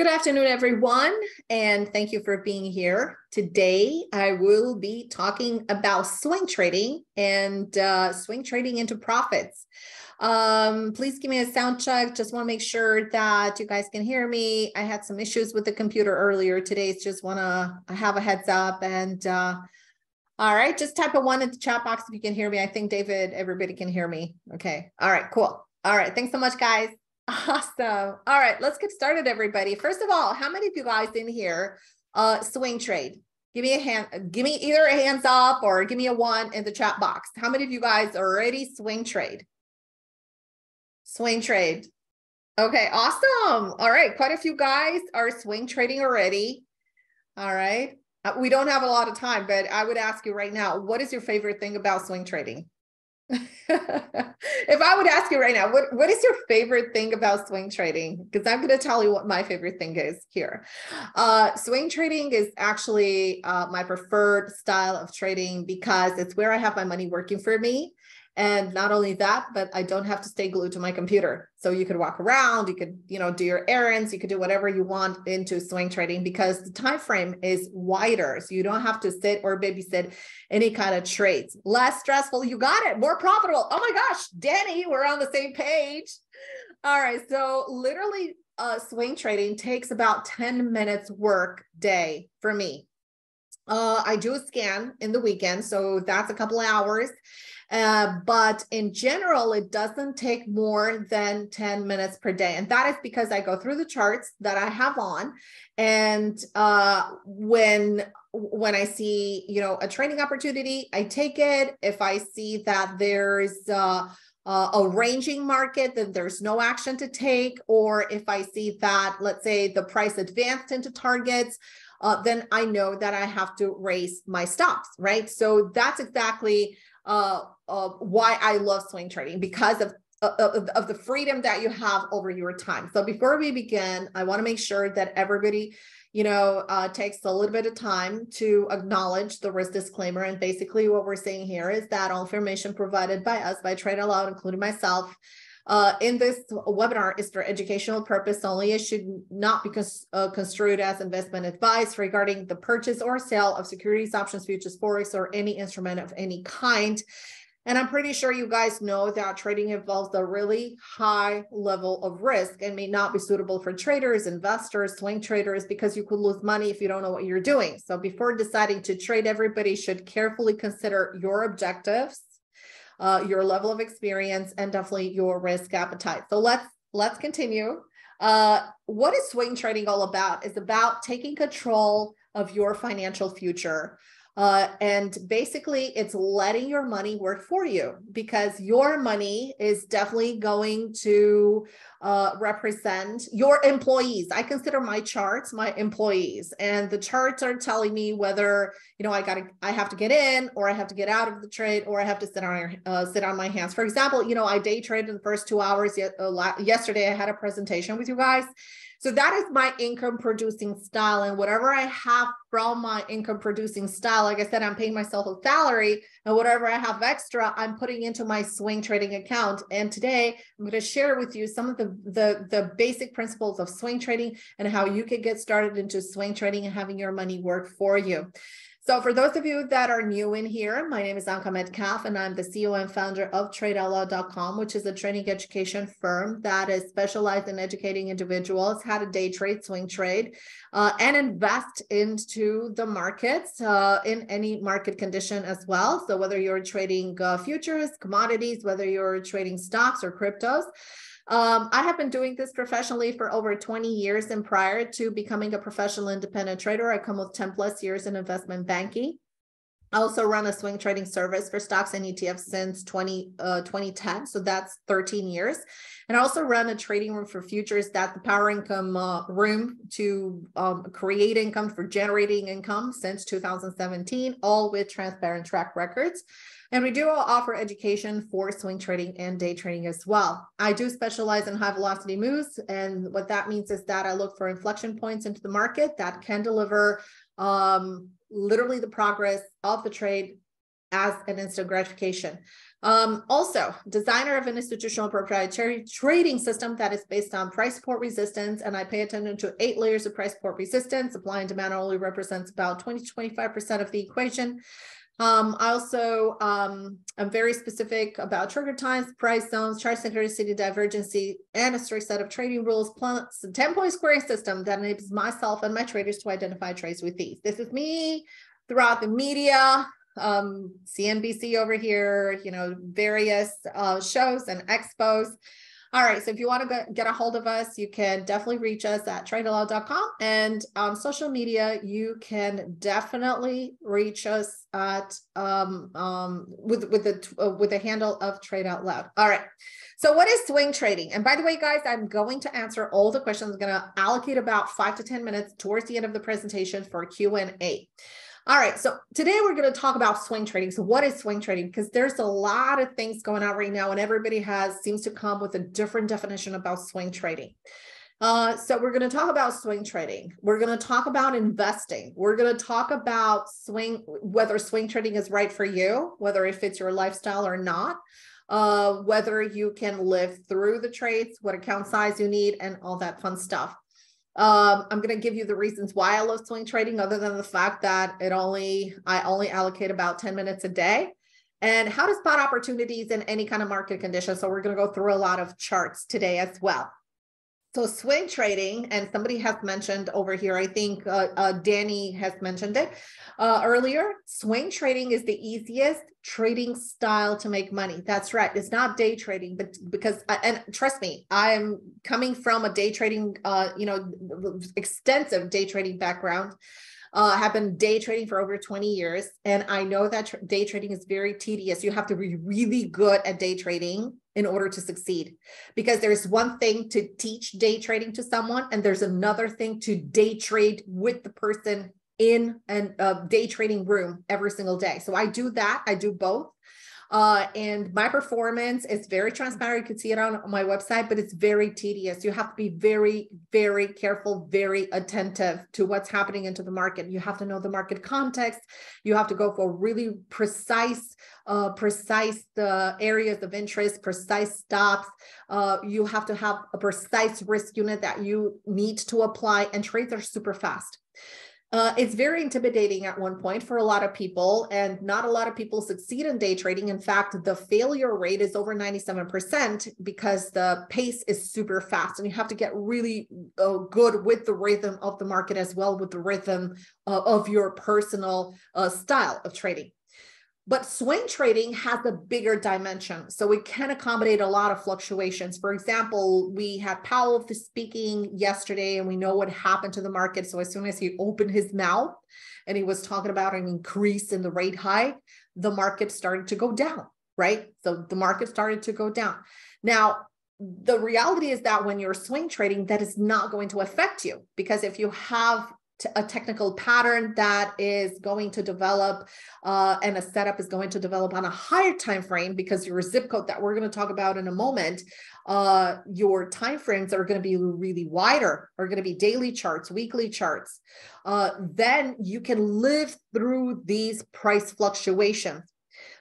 Good afternoon, everyone, and thank you for being here. Today, I will be talking about swing trading and uh, swing trading into profits. Um, please give me a sound check. Just want to make sure that you guys can hear me. I had some issues with the computer earlier today. Just want to have a heads up. And uh, all right, just type a one in the chat box if you can hear me. I think David, everybody can hear me. Okay. All right, cool. All right. Thanks so much, guys. Awesome. All right, let's get started, everybody. First of all, how many of you guys in here uh, swing trade? Give me a hand, give me either a hands up or give me a one in the chat box. How many of you guys already swing trade? Swing trade. Okay, awesome. All right, quite a few guys are swing trading already. All right. Uh, we don't have a lot of time, but I would ask you right now, what is your favorite thing about swing trading? if I would ask you right now, what, what is your favorite thing about swing trading? Because I'm going to tell you what my favorite thing is here. Uh, swing trading is actually uh, my preferred style of trading because it's where I have my money working for me. And not only that, but I don't have to stay glued to my computer. So you could walk around, you could, you know, do your errands, you could do whatever you want into swing trading because the time frame is wider. So you don't have to sit or babysit any kind of trades. Less stressful. You got it. More profitable. Oh my gosh, Danny, we're on the same page. All right. So literally uh, swing trading takes about 10 minutes work day for me. Uh, I do a scan in the weekend, so that's a couple hours. Uh, but in general, it doesn't take more than 10 minutes per day. And that is because I go through the charts that I have on. And uh, when when I see, you know, a training opportunity, I take it. If I see that there's uh, a ranging market, then there's no action to take. Or if I see that, let's say the price advanced into targets, uh, then I know that I have to raise my stops, right? So that's exactly uh, uh, why I love swing trading because of, of, of the freedom that you have over your time. So before we begin, I want to make sure that everybody, you know, uh, takes a little bit of time to acknowledge the risk disclaimer. And basically, what we're saying here is that all information provided by us, by Trade Out Loud, including myself, uh, in this webinar is for educational purpose only. It should not be cons uh, construed as investment advice regarding the purchase or sale of securities, options, futures, forex, or any instrument of any kind. And I'm pretty sure you guys know that trading involves a really high level of risk and may not be suitable for traders, investors, swing traders, because you could lose money if you don't know what you're doing. So before deciding to trade, everybody should carefully consider your objectives uh, your level of experience, and definitely your risk appetite. So let's let's continue. Uh, what is swing trading all about? It's about taking control of your financial future. Uh, and basically, it's letting your money work for you because your money is definitely going to uh, represent your employees. I consider my charts my employees, and the charts are telling me whether you know I got to, I have to get in, or I have to get out of the trade, or I have to sit on uh, sit on my hands. For example, you know I day traded in the first two hours. Uh, yesterday, I had a presentation with you guys so that is my income producing style. And whatever I have from my income producing style, like I said, I'm paying myself a salary and whatever I have extra, I'm putting into my swing trading account. And today I'm going to share with you some of the, the, the basic principles of swing trading and how you can get started into swing trading and having your money work for you. So for those of you that are new in here, my name is Anka Metcalf, and I'm the CEO and founder of TradeOutloud.com, which is a training education firm that is specialized in educating individuals how to day trade, swing trade, uh, and invest into the markets uh, in any market condition as well. So whether you're trading uh, futures, commodities, whether you're trading stocks or cryptos, um, I have been doing this professionally for over 20 years. And prior to becoming a professional independent trader, I come with 10 plus years in investment banking. I also run a swing trading service for stocks and ETFs since 20, uh, 2010. So that's 13 years. And I also run a trading room for futures that the power income uh, room to um, create income for generating income since 2017, all with transparent track records. And we do offer education for swing trading and day trading as well. I do specialize in high velocity moves. And what that means is that I look for inflection points into the market that can deliver um, literally the progress of the trade as an instant gratification. Um, also, designer of an institutional proprietary trading system that is based on price support resistance. And I pay attention to eight layers of price support resistance. Supply and demand only represents about 20 to 25% of the equation. Um, I also um, am very specific about trigger times, price zones, chart synchronicity, divergency, and a strict set of trading rules, plus a 10 point squaring system that enables myself and my traders to identify trades with these. This is me throughout the media, um, CNBC over here, you know, various uh, shows and expos. All right. So if you want to get a hold of us, you can definitely reach us at tradeoutloud.com and on social media, you can definitely reach us at um, um, with with the uh, with the handle of Trade Out Loud. All right. So what is swing trading? And by the way, guys, I'm going to answer all the questions. I'm going to allocate about five to 10 minutes towards the end of the presentation for Q&A. All right. So today we're going to talk about swing trading. So what is swing trading? Because there's a lot of things going on right now and everybody has seems to come with a different definition about swing trading. Uh, so we're going to talk about swing trading. We're going to talk about investing. We're going to talk about swing, whether swing trading is right for you, whether it fits your lifestyle or not, uh, whether you can live through the trades, what account size you need, and all that fun stuff. Um, I'm going to give you the reasons why I love swing trading, other than the fact that it only I only allocate about 10 minutes a day, and how to spot opportunities in any kind of market condition. So we're going to go through a lot of charts today as well. So swing trading, and somebody has mentioned over here, I think uh, uh, Danny has mentioned it uh, earlier. Swing trading is the easiest trading style to make money. That's right. It's not day trading, but because, uh, and trust me, I'm coming from a day trading, uh, you know, extensive day trading background uh, have been day trading for over 20 years. And I know that day trading is very tedious. You have to be really good at day trading in order to succeed. Because there's one thing to teach day trading to someone, and there's another thing to day trade with the person in a day trading room every single day. So I do that, I do both. Uh, and my performance is very transparent. You can see it on my website, but it's very tedious. You have to be very, very careful, very attentive to what's happening into the market. You have to know the market context. You have to go for really precise, uh, precise uh, areas of interest, precise stops. Uh, you have to have a precise risk unit that you need to apply, and trades are super fast. Uh, it's very intimidating at one point for a lot of people, and not a lot of people succeed in day trading. In fact, the failure rate is over 97% because the pace is super fast, and you have to get really uh, good with the rhythm of the market as well, with the rhythm uh, of your personal uh, style of trading. But swing trading has a bigger dimension. So it can accommodate a lot of fluctuations. For example, we had Powell speaking yesterday, and we know what happened to the market. So as soon as he opened his mouth and he was talking about an increase in the rate hike, the market started to go down, right? So the market started to go down. Now, the reality is that when you're swing trading, that is not going to affect you because if you have a technical pattern that is going to develop uh, and a setup is going to develop on a higher time frame because your zip code that we're going to talk about in a moment uh, your time frames are going to be really wider are going to be daily charts weekly charts uh, then you can live through these price fluctuations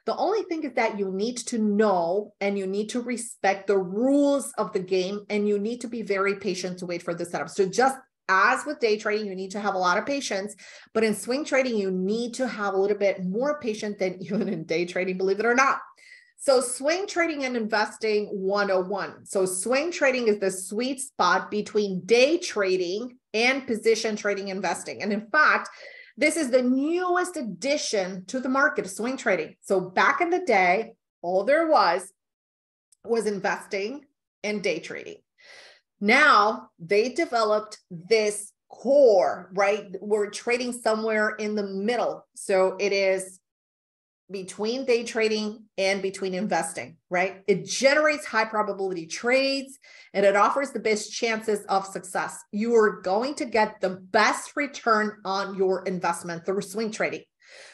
the only thing is that you need to know and you need to respect the rules of the game and you need to be very patient to wait for the setup. So just as with day trading, you need to have a lot of patience, but in swing trading, you need to have a little bit more patience than even in day trading, believe it or not. So, swing trading and investing 101. So, swing trading is the sweet spot between day trading and position trading investing. And in fact, this is the newest addition to the market of swing trading. So, back in the day, all there was was investing and day trading. Now they developed this core, right? We're trading somewhere in the middle. So it is between day trading and between investing, right? It generates high probability trades and it offers the best chances of success. You are going to get the best return on your investment through swing trading.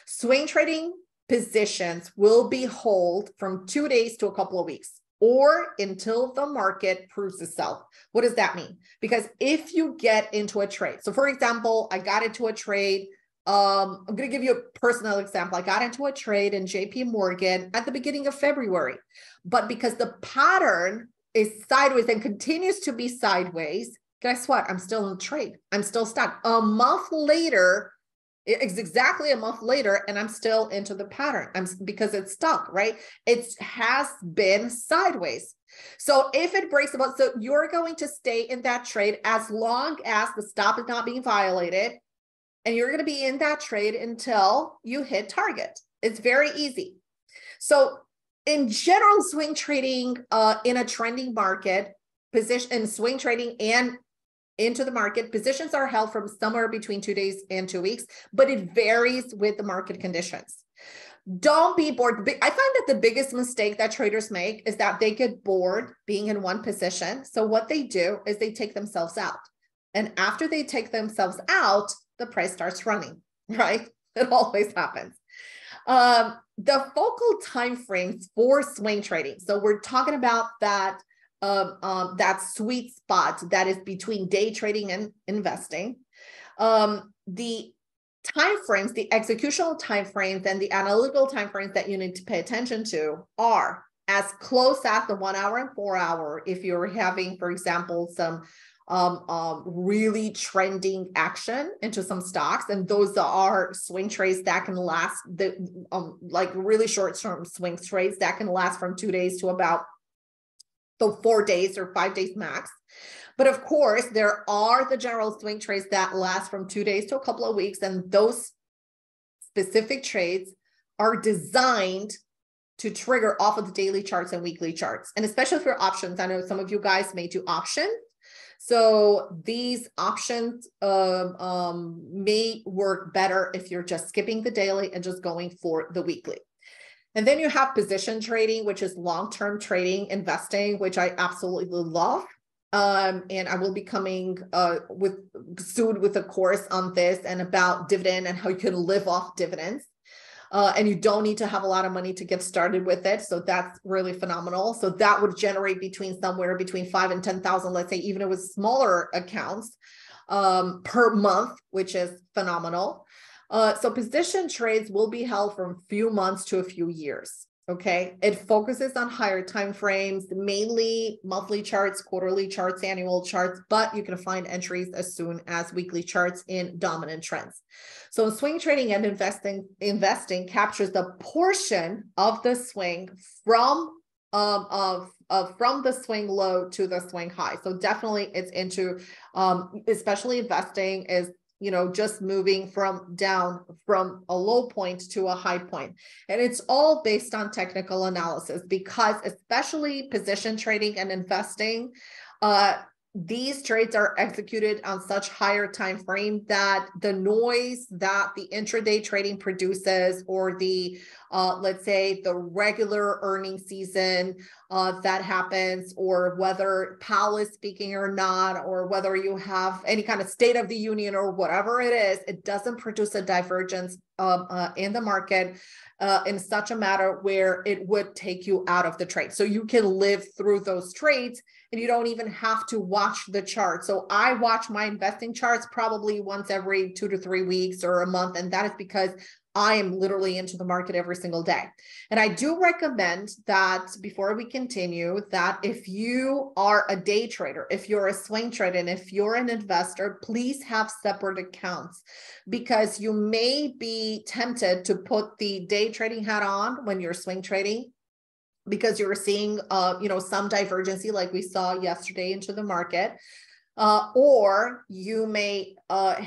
Swing trading positions will be hold from two days to a couple of weeks or until the market proves itself. What does that mean? Because if you get into a trade, so for example, I got into a trade um, I'm going to give you a personal example. I got into a trade in JP Morgan at the beginning of February, but because the pattern is sideways and continues to be sideways, guess what? I'm still in the trade. I'm still stuck. A month later, it's exactly a month later, and I'm still into the pattern. I'm because it's stuck, right? It has been sideways. So if it breaks above so you're going to stay in that trade as long as the stop is not being violated and you're going to be in that trade until you hit target. It's very easy. So, in general, swing trading uh, in a trending market, position and swing trading and into the market, positions are held from somewhere between two days and two weeks, but it varies with the market conditions. Don't be bored. I find that the biggest mistake that traders make is that they get bored being in one position. So, what they do is they take themselves out. And after they take themselves out, the price starts running, right? It always happens. Um, the focal time frames for swing trading. So we're talking about that um, um, that sweet spot that is between day trading and investing. Um, the time frames, the executional time frames, and the analytical time frames that you need to pay attention to are as close as the one hour and four hour. If you're having, for example, some um, um, really trending action into some stocks. And those are swing trades that can last the um, like really short term swing trades that can last from two days to about the four days or five days max. But of course, there are the general swing trades that last from two days to a couple of weeks. And those specific trades are designed to trigger off of the daily charts and weekly charts. And especially for options, I know some of you guys may do options so these options um, um, may work better if you're just skipping the daily and just going for the weekly. And then you have position trading, which is long-term trading, investing, which I absolutely love. Um, and I will be coming uh, with soon with a course on this and about dividend and how you can live off dividends uh, and you don't need to have a lot of money to get started with it. So that's really phenomenal. So that would generate between somewhere between five and 10,000, let's say, even it was smaller accounts um, per month, which is phenomenal. Uh, so position trades will be held from a few months to a few years. Okay. It focuses on higher time frames, mainly monthly charts, quarterly charts, annual charts, but you can find entries as soon as weekly charts in dominant trends. So swing trading and investing investing captures the portion of the swing from um, of, of from the swing low to the swing high. So definitely it's into um, especially investing is you know, just moving from down from a low point to a high point. And it's all based on technical analysis because, especially position trading and investing, uh, these trades are executed on such higher time frame that the noise that the intraday trading produces or the uh, let's say the regular earning season uh, that happens or whether Powell is speaking or not or whether you have any kind of state of the union or whatever it is it doesn't produce a divergence um, uh, in the market uh, in such a matter where it would take you out of the trade so you can live through those trades and you don't even have to watch the chart. So I watch my investing charts probably once every two to three weeks or a month. And that is because I am literally into the market every single day. And I do recommend that before we continue, that if you are a day trader, if you're a swing trader, and if you're an investor, please have separate accounts because you may be tempted to put the day trading hat on when you're swing trading because you're seeing uh, you know some divergency like we saw yesterday into the market uh, or you may uh,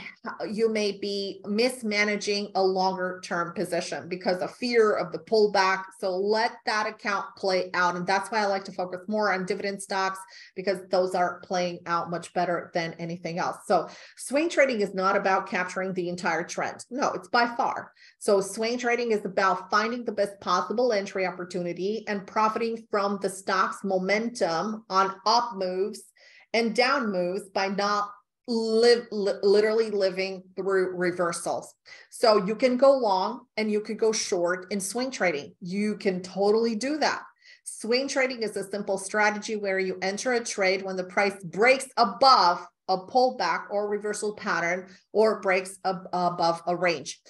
you may be mismanaging a longer term position because of fear of the pullback. So let that account play out, and that's why I like to focus more on dividend stocks because those are playing out much better than anything else. So swing trading is not about capturing the entire trend. No, it's by far. So swing trading is about finding the best possible entry opportunity and profiting from the stock's momentum on up moves and down moves by not live li- literally living through reversals. So you can go long and you could go short in swing trading. You can totally do that. Swing trading is a simple strategy where you enter a trade when the price breaks above a pullback or reversal pattern or breaks ab- above a range.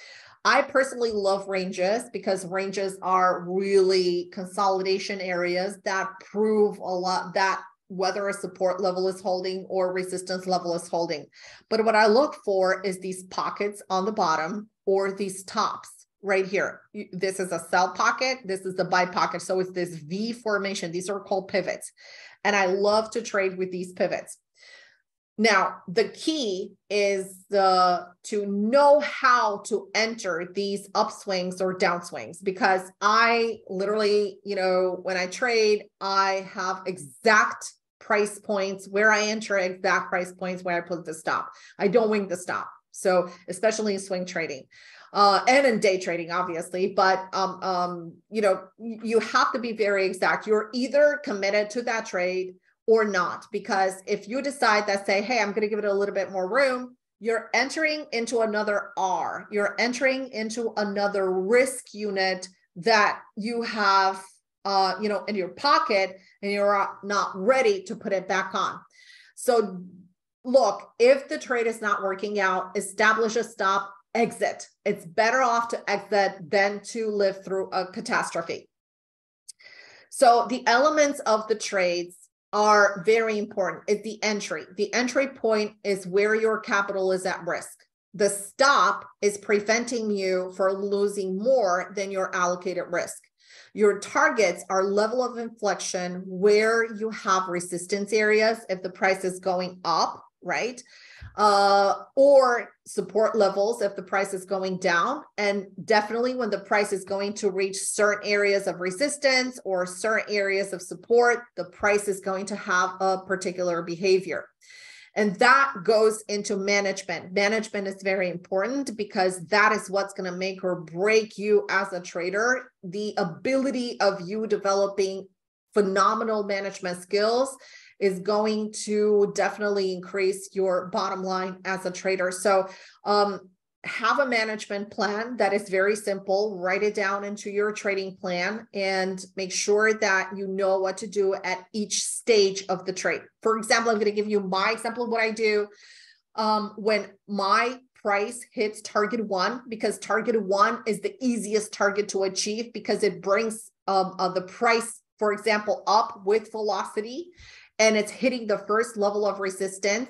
I personally love ranges because ranges are really consolidation areas that prove a lot that whether a support level is holding or resistance level is holding. But what I look for is these pockets on the bottom or these tops right here. This is a sell pocket. This is the buy pocket. So it's this V formation. These are called pivots. And I love to trade with these pivots. Now, the key is the to know how to enter these upswings or downswings because I literally, you know, when I trade, I have exact price points where I enter exact price points where I put the stop. I don't wing the stop. So, especially in swing trading uh, and in day trading, obviously. But um, um, you know, you have to be very exact. You're either committed to that trade or not, because if you decide that, say, hey, I'm going to give it a little bit more room, you're entering into another R. You're entering into another risk unit that you have, uh, you know, in your pocket, and you're not ready to put it back on. So look, if the trade is not working out, establish a stop exit. It's better off to exit than to live through a catastrophe. So the elements of the trades are very important. It's the entry. The entry point is where your capital is at risk. The stop is preventing you from losing more than your allocated risk. Your targets are level of inflection where you have resistance areas if the price is going up, right? uh, or support levels if the price is going down. And definitely when the price is going to reach certain areas of resistance or certain areas of support, the price is going to have a particular behavior. And that goes into management. Management is very important because that is what's going to make or break you as a trader. The ability of you developing phenomenal management skills is going to definitely increase your bottom line as a trader. So, um, have a management plan that is very simple. Write it down into your trading plan and make sure that you know what to do at each stage of the trade. For example, I'm going to give you my example of what I do um, when my price hits target one, because target one is the easiest target to achieve because it brings um, uh, the price, for example, up with velocity and it's hitting the first level of resistance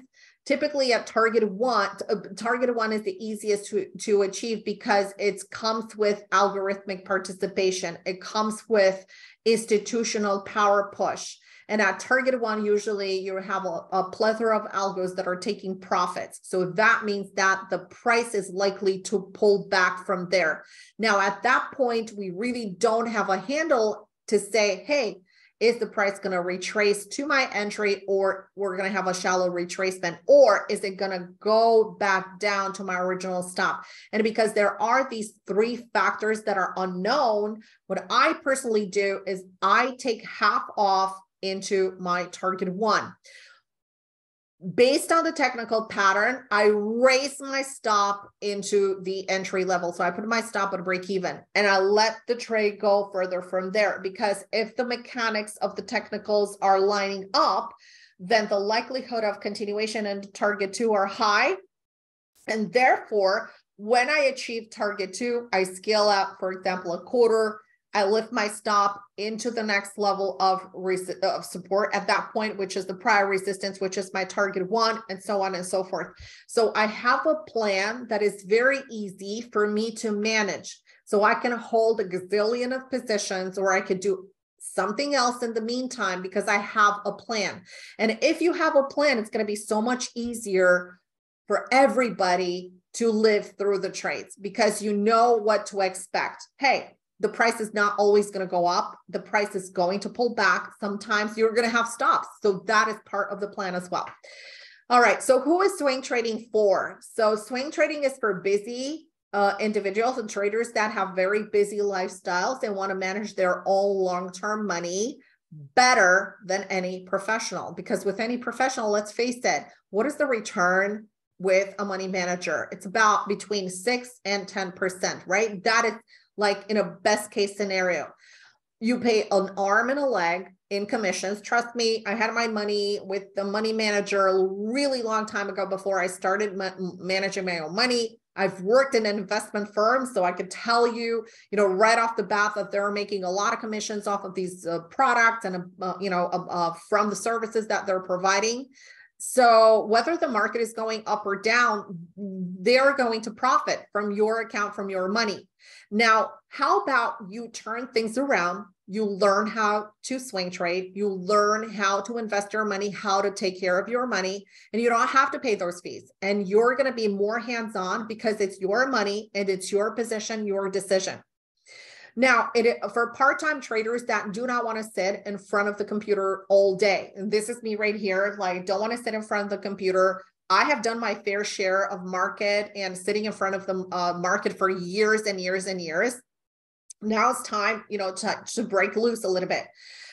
typically at target one uh, target one is the easiest to, to achieve because it comes with algorithmic participation. It comes with institutional power push. And at target one usually you have a, a plethora of algos that are taking profits. So that means that the price is likely to pull back from there. Now at that point we really don't have a handle to say hey is the price going to retrace to my entry or we're going to have a shallow retracement or is it going to go back down to my original stop? And because there are these three factors that are unknown what i personally do is i take half off into my target one based on the technical pattern, I raise my stop into the entry level. So I put my stop at break even and I let the trade go further from there. Because if the mechanics of the technicals are lining up, then the likelihood of continuation and target two are high. And therefore, when I achieve target two, I scale out, for example, a quarter, I lift my stop into the next level of, res- of support at that point, which is the prior resistance, which is my target one, and so on and so forth. So I have a plan that is very easy for me to manage. So I can hold a gazillion of positions, or I could do something else in the meantime because I have a plan. And if you have a plan, it's going to be so much easier for everybody to live through the trades because you know what to expect. Hey, the price is not always going to go up. The price is going to pull back. Sometimes you're going to have stops. So that is part of the plan as well. All right. So who is swing trading for? So swing trading is for busy uh, individuals and traders that have very busy lifestyles and want to manage their own long-term money better than any professional. Because with any professional, let's face it, what is the return with a money manager? It's about between six and 10%, right? That is like in a best case scenario, you pay an arm and a leg in commissions. Trust me, I had my money with the money manager a really long time ago before I started ma- managing my own money. I've worked in an investment firm, so I could tell you, you know, right off the bat that they're making a lot of commissions off of these uh, products and, uh, you know, uh, uh from the services that they're providing. So whether the market is going up or down, they're going to profit from your account, from your money. Now, how about you turn things around? You learn how to swing trade, you learn how to invest your money, how to take care of your money, and you don't have to pay those fees. And you're going to be more hands on because it's your money and it's your position, your decision. Now, it, for part-time traders that do not want to sit in front of the computer all day, and this is me right here, like don't want to sit in front of the computer. I have done my fair share of market and sitting in front of the uh, market for years and years and years. Now it's time, you know, to, to break loose a little bit.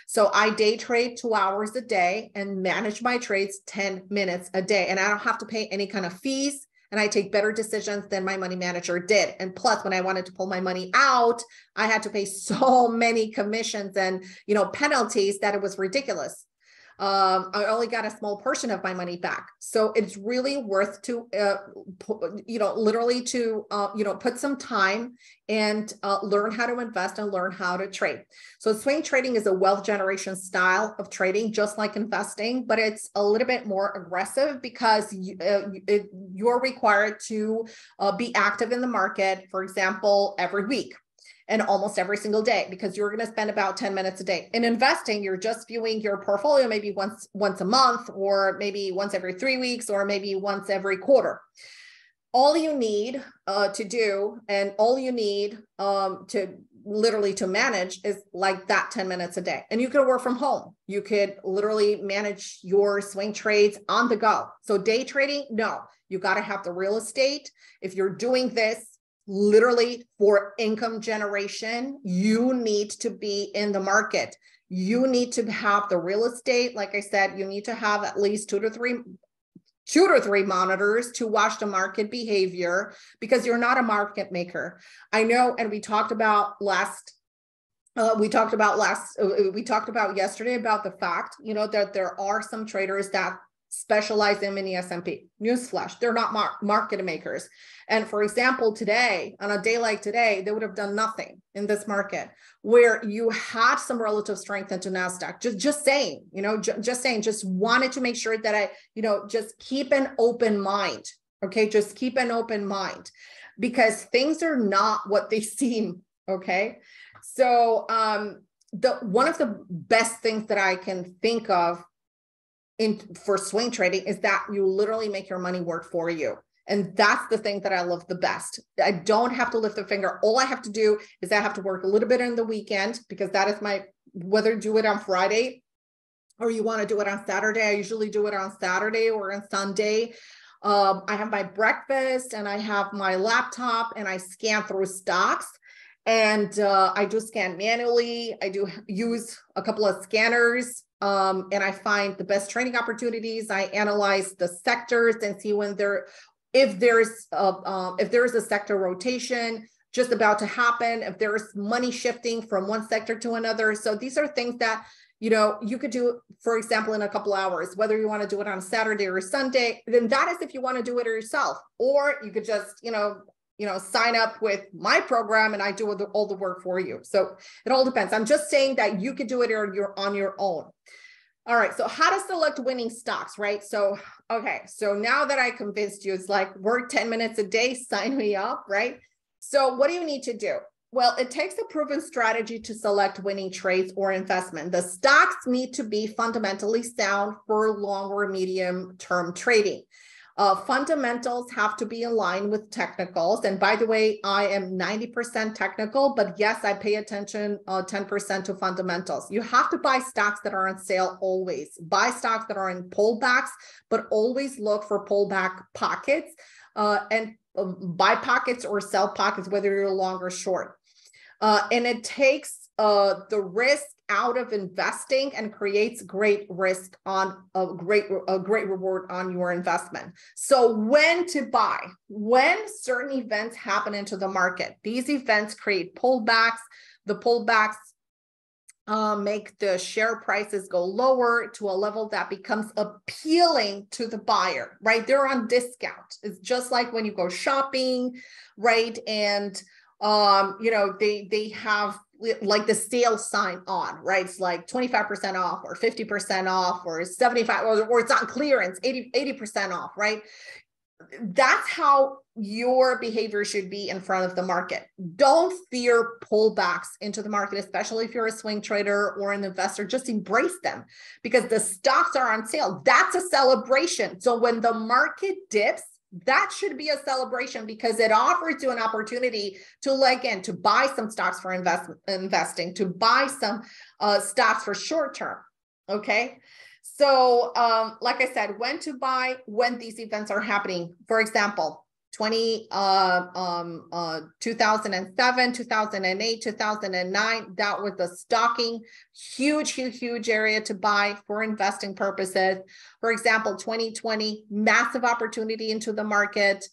So I day trade two hours a day and manage my trades 10 minutes a day. And I don't have to pay any kind of fees and I take better decisions than my money manager did. And plus, when I wanted to pull my money out, I had to pay so many commissions and you know penalties that it was ridiculous um, I only got a small portion of my money back. So it's really worth to, uh, you know, literally to, uh, you know, put some time and uh, learn how to invest and learn how to trade. So swing trading is a wealth generation style of trading, just like investing, but it's a little bit more aggressive because you, uh, it, you're required to uh, be active in the market, for example, every week and almost every single day because you're going to spend about 10 minutes a day. In investing, you're just viewing your portfolio maybe once once a month or maybe once every 3 weeks or maybe once every quarter. All you need uh, to do and all you need um, to literally to manage is like that 10 minutes a day. And you could work from home. You could literally manage your swing trades on the go. So day trading, no, you got to have the real estate. If you're doing this literally for income generation, you need to be in the market. You need to have the real estate. Like I said, you need to have at least two to three two to three monitors to watch the market behavior because you're not a market maker. I know, and we talked about last uh, we talked about last uh, we talked about yesterday about the fact you know that there are some traders that specialize in mini S&P. Newsflash, they're not mar- market makers. And for example, today, on a day like today, they would have done nothing in this market where you had some relative strength into NASDAQ. Just, just saying, you know, j- just saying, just wanted to make sure that I, you know, just keep an open mind. Okay. Just keep an open mind because things are not what they seem. Okay. So, um, the one of the best things that I can think of in for swing trading is that you literally make your money work for you. And that's the thing that I love the best. I don't have to lift a finger. All I have to do is I have to work a little bit in the weekend because that is my whether do it on Friday or you want to do it on Saturday. I usually do it on Saturday or on Sunday. Um, I have my breakfast and I have my laptop and I scan through stocks and uh, I do scan manually. I do use a couple of scanners um, and I find the best training opportunities. I analyze the sectors and see when there, if there's a, um, if there is a sector rotation just about to happen, if there's money shifting from one sector to another. So these are things that you know you could do, for example, in a couple hours. Whether you want to do it on Saturday or Sunday, then that is if you want to do it yourself, or you could just you know you know sign up with my program and i do all the, all the work for you. So it all depends. I'm just saying that you could do it or you're on your own. All right. So how to select winning stocks right? So okay. So now that i convinced you it's like work 10 minutes a day sign me up right? So what do you need to do? Well, it takes a proven strategy to select winning trades or investment. The stocks need to be fundamentally sound for long or medium term trading. Uh, fundamentals have to be in line with technicals. And by the way, I am 90% technical, but yes, I pay attention uh, 10% to fundamentals. You have to buy stocks that are on sale always. Buy stocks that are in pullbacks, but always look for pullback pockets uh, and um, buy pockets or sell pockets, whether you're long or short. Uh, and it takes uh, the risk out of investing and creates great risk on a great a great reward on your investment so when to buy when certain events happen into the market these events create pullbacks the pullbacks uh, make the share prices go lower to a level that becomes appealing to the buyer, right? They're on discount. It's just like when you go shopping, right? And um, you know, they they have like the sale sign on, right? It's like 25% off or 50% off or 75 or, or it's on clearance, 80, 80% off, right? That's how your behavior should be in front of the market. Don't fear pullbacks into the market, especially if you're a swing trader or an investor. Just embrace them because the stocks are on sale. That's a celebration. So when the market dips, that should be a celebration because it offers you an opportunity to like in to buy some stocks for invest, investing to buy some uh, stocks for short term okay? So um, like i said when to buy when these events are happening. For example 20 uh, um, uh, 2007 2008 2009 that was the stocking. Huge huge huge area to buy for investing purposes. For example 2020 massive opportunity into the market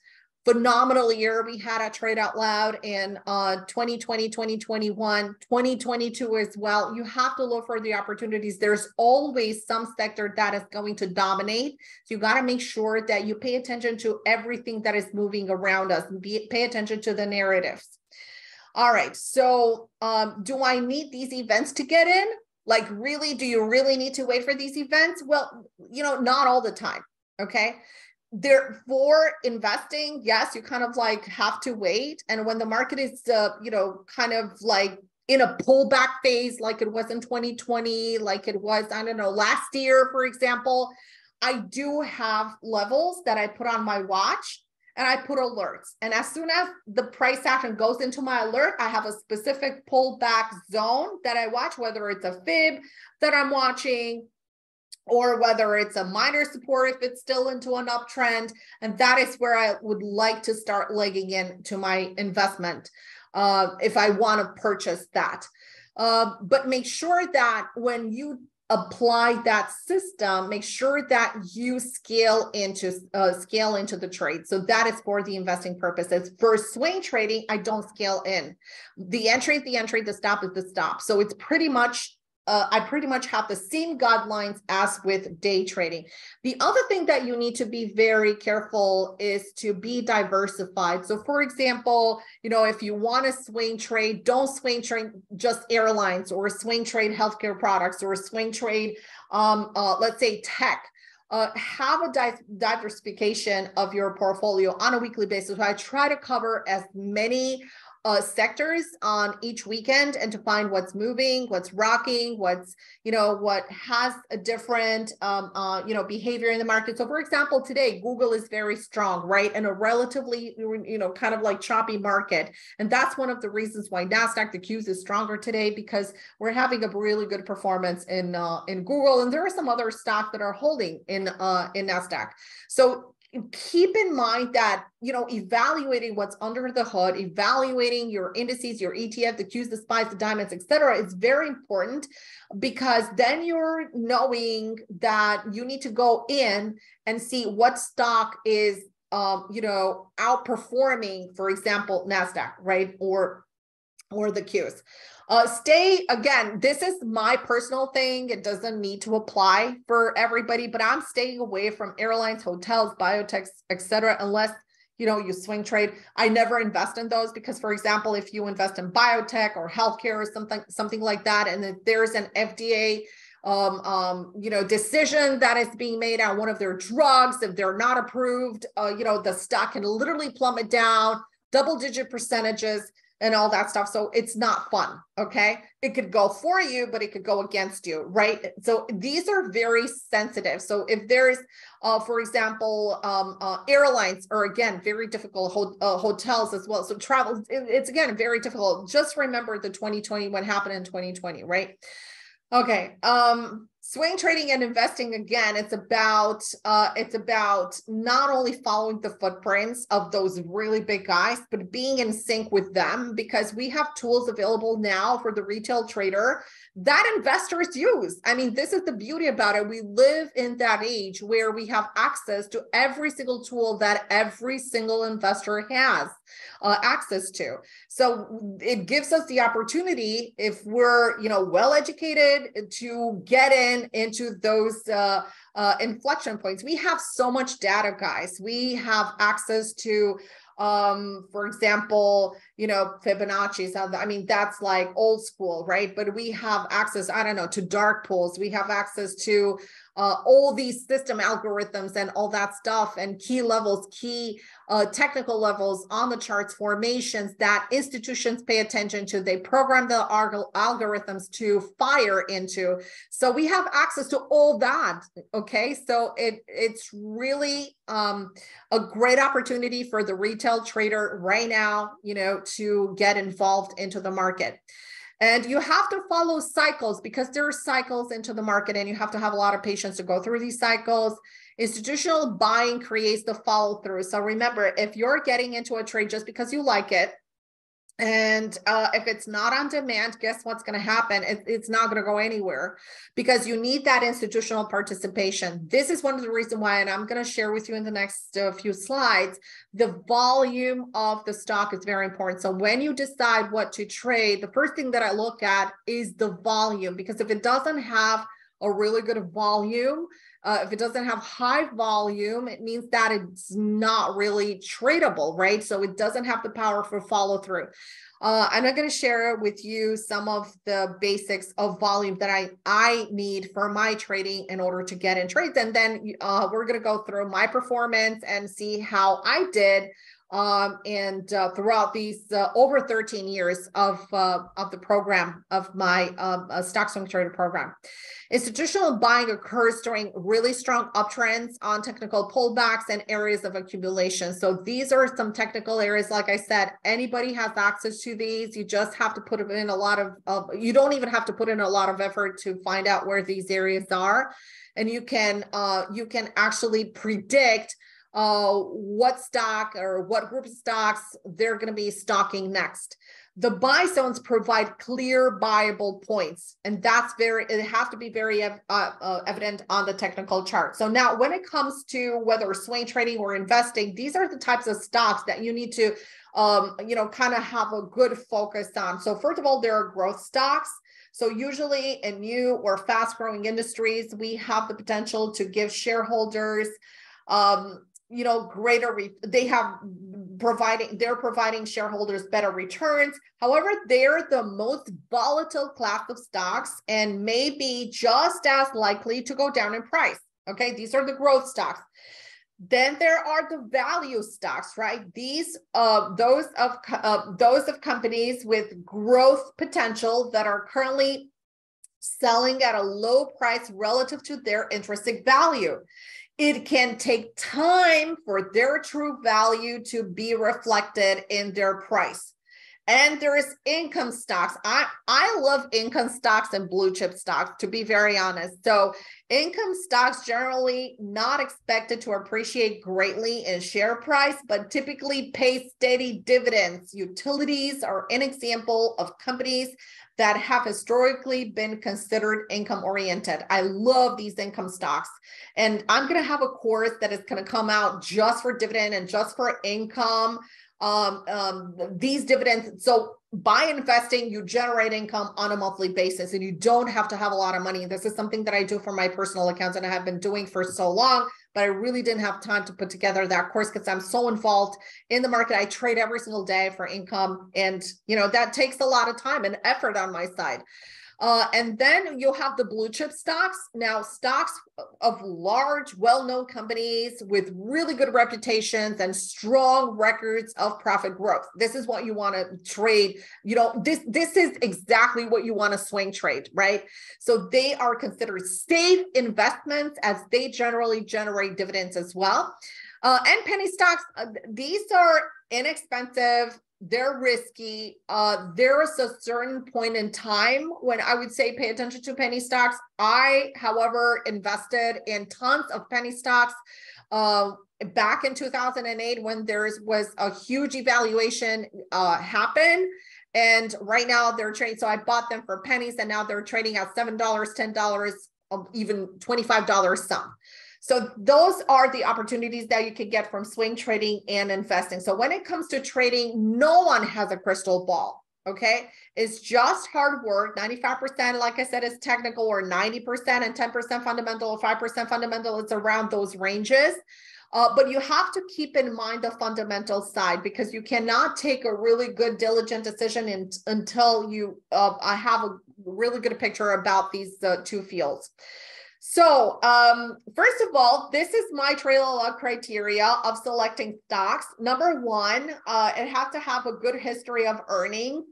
phenomenal year we had at Trade Out Loud in uh, 2020, 2021, 2022 as well. You have to look for the opportunities. There's always some sector that is going to dominate. So you got to make sure that you pay attention to everything that is moving around us. Be, pay attention to the narratives. All right. So um, do I need these events to get in? Like, really, do you really need to wait for these events? Well, you know, not all the time. Okay there for investing yes you kind of like have to wait. And when the market is uh, you know kind of like in a pullback phase like it was in 2020 like it was i don't know last year for example i do have levels that i put on my watch and i put alerts. And as soon as the price action goes into my alert i have a specific pullback zone that i watch whether it's a fib that i'm watching or whether it's a minor support if it's still into an uptrend. And that is where I would like to start legging in to my investment uh, if I want to purchase that. Uh, but make sure that when you apply that system, make sure that you scale into uh, scale into the trade. So that is for the investing purposes. For swing trading, I don't scale in. The entry is the entry, the stop is the stop. So it's pretty much uh, I pretty much have the same guidelines as with day trading. The other thing that you need to be very careful is to be diversified. So, for example, you know, if you want to swing trade, don't swing trade just airlines or swing trade healthcare products or swing trade, um, uh, let's say tech. Uh, have a di- diversification of your portfolio on a weekly basis. So I try to cover as many uh, sectors on each weekend and to find what's moving, what's rocking, what's, you know, what has a different, um, uh, you know, behavior in the market. So for example, today, Google is very strong, right? In a relatively, you know, kind of like choppy market. And that's one of the reasons why NASDAQ, the Qs is stronger today because we're having a really good performance in, uh, in Google. And there are some other stocks that are holding in, uh, in NASDAQ. So keep in mind that you know evaluating what's under the hood evaluating your indices your etf the qs the spies the diamonds etc is very important because then you're knowing that you need to go in and see what stock is um, you know outperforming for example nasdaq right or or the qs uh, stay again. This is my personal thing. It doesn't need to apply for everybody, but I'm staying away from airlines, hotels, biotechs, etc. Unless you know you swing trade. I never invest in those because, for example, if you invest in biotech or healthcare or something something like that, and if there's an FDA um, um, you know, decision that is being made on one of their drugs, if they're not approved, uh, you know, the stock can literally plummet down double digit percentages and all that stuff. So it's not fun. Okay. It could go for you, but it could go against you. Right. So these are very sensitive. So if there's, uh, for example, um, uh, airlines are again very difficult, ho- uh, hotels as well. So travel, it, it's again very difficult. Just remember the 2020, what happened in 2020. Right. Okay. Um, swing trading and investing again it's about uh, it's about not only following the footprints of those really big guys but being in sync with them because we have tools available now for the retail trader that investors use. I mean this is the beauty about it. We live in that age where we have access to every single tool that every single investor has uh, access to. So it gives us the opportunity if we're you know well educated to get in in into those uh, uh, inflection points. We have so much data, guys. We have access to, um, for example, you know, Fibonacci's. I mean, that's like old school, right? But we have access, I don't know, to dark pools. We have access to uh, all these system algorithms and all that stuff and key levels, key uh, technical levels on the charts formations that institutions pay attention to. They program the algorithms to fire into. So we have access to all that. Okay, so it it's really um, a great opportunity for the retail trader right now. You know, to get involved into the market. And you have to follow cycles because there are cycles into the market and you have to have a lot of patience to go through these cycles. Institutional buying creates the follow through. So remember, if you're getting into a trade just because you like it, and uh, if it's not on demand, guess what's going to happen? It, it's not going to go anywhere because you need that institutional participation. This is one of the reasons why, and I'm going to share with you in the next uh, few slides, the volume of the stock is very important. So when you decide what to trade, the first thing that I look at is the volume because if it doesn't have a really good volume, uh, if it doesn't have high volume, it means that it's not really tradable, right? So it doesn't have the power for follow through. Uh, I'm not going to share with you some of the basics of volume that I, I need for my trading in order to get in trades. And then uh, we're going to go through my performance and see how I did um, and uh, throughout these uh, over 13 years of uh, of the program of my um, uh, stock swing trader program. Institutional buying occurs during really strong uptrends on technical pullbacks and areas of accumulation. So these are some technical areas. Like I said, anybody has access to these. You just have to put in a lot of, of you don't even have to put in a lot of effort to find out where these areas are, and you can uh, you can actually predict uh, what stock or what group of stocks they're going to be stocking next. The buy zones provide clear buyable points, and that's very, it has to be very uh, uh, evident on the technical chart. So now when it comes to whether swing trading or investing, these are the types of stocks that you need to, um, you know, kind of have a good focus on. So first of all, there are growth stocks. So usually in new or fast growing industries, we have the potential to give shareholders um, you know greater re- they have providing they're providing shareholders better returns. However they're the most volatile class of stocks and may be just as likely to go down in price. Okay these are the growth stocks. Then there are the value stocks right? These uh those of uh, those of companies with growth potential that are currently selling at a low price relative to their intrinsic value it can take time for their true value to be reflected in their price. And there is income stocks. I, I love income stocks and blue chip stocks, to be very honest. So, income stocks generally not expected to appreciate greatly in share price, but typically pay steady dividends. Utilities are an example of companies that have historically been considered income oriented. I love these income stocks. And I'm going to have a course that is going to come out just for dividend and just for income. Um, um, these dividends. So by investing, you generate income on a monthly basis and you don't have to have a lot of money. This is something that I do for my personal accounts and I have been doing for so long but I really didn't have time to put together that course because I'm so involved in the market. I trade every single day for income. And, you know, that takes a lot of time and effort on my side. Uh, and then you'll have the blue chip stocks. Now, stocks of large, well known companies with really good reputations and strong records of profit growth. This is what you want to trade. You know, this, this is exactly what you want to swing trade, right? So they are considered safe investments as they generally generate dividends as well. Uh, and penny stocks, uh, these are inexpensive they're risky. Uh, there is a certain point in time when I would say pay attention to penny stocks. I, however, invested in tons of penny stocks uh, back in 2008 when there was a huge evaluation uh, happen. And right now they're trading. So I bought them for pennies and now they're trading at $7, $10, um, even $25 some. So those are the opportunities that you can get from swing trading and investing. So when it comes to trading, no one has a crystal ball. Okay. It's just hard work. 95%, like I said, is technical or 90% and 10% fundamental or 5% fundamental. It's around those ranges. Uh, but you have to keep in mind the fundamental side because you cannot take a really good diligent decision in, until you uh, have a really good picture about these uh, two fields. So, um, first of all, this is my trail log criteria of selecting stocks. Number one, uh, it has to have a good history of earning,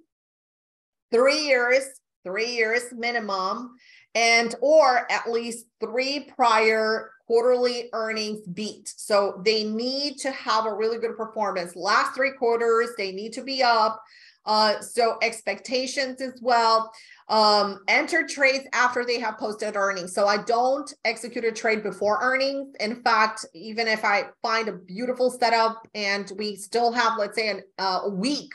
three years, three years minimum, and or at least three prior quarterly earnings beat. So they need to have a really good performance. Last three quarters, they need to be up. Uh, so expectations as well um, enter trades after they have posted earnings. So I don't execute a trade before earnings. In fact, even if I find a beautiful setup and we still have, let's say, an, uh, a week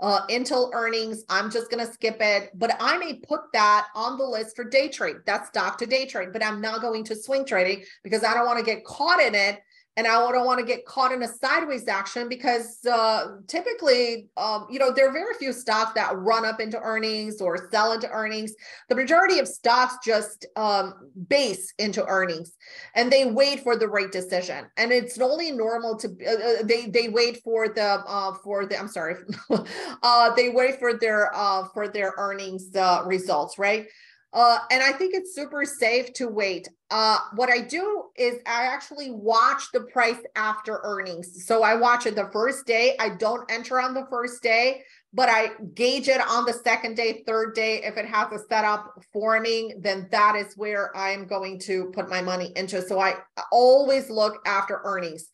uh, until earnings, I'm just going to skip it. But I may put that on the list for day trade. That's stock to day trade, but I'm not going to swing trading because I don't want to get caught in it and I don't want to get caught in a sideways action because uh, typically, um, you know, there are very few stocks that run up into earnings or sell into earnings. The majority of stocks just um, base into earnings, and they wait for the right decision. And it's only normal to uh, uh they they wait for the uh, for the I'm sorry, uh, they wait for their uh, for their earnings results, right? Uh, and I think it's super safe to wait. Uh, what I do is I actually watch the price after earnings. So I watch it the first day. I don't enter on the first day, but I gauge it on the second day, third day. If it has a setup forming, then that is where I am going to put my money into. So I always look after earnings.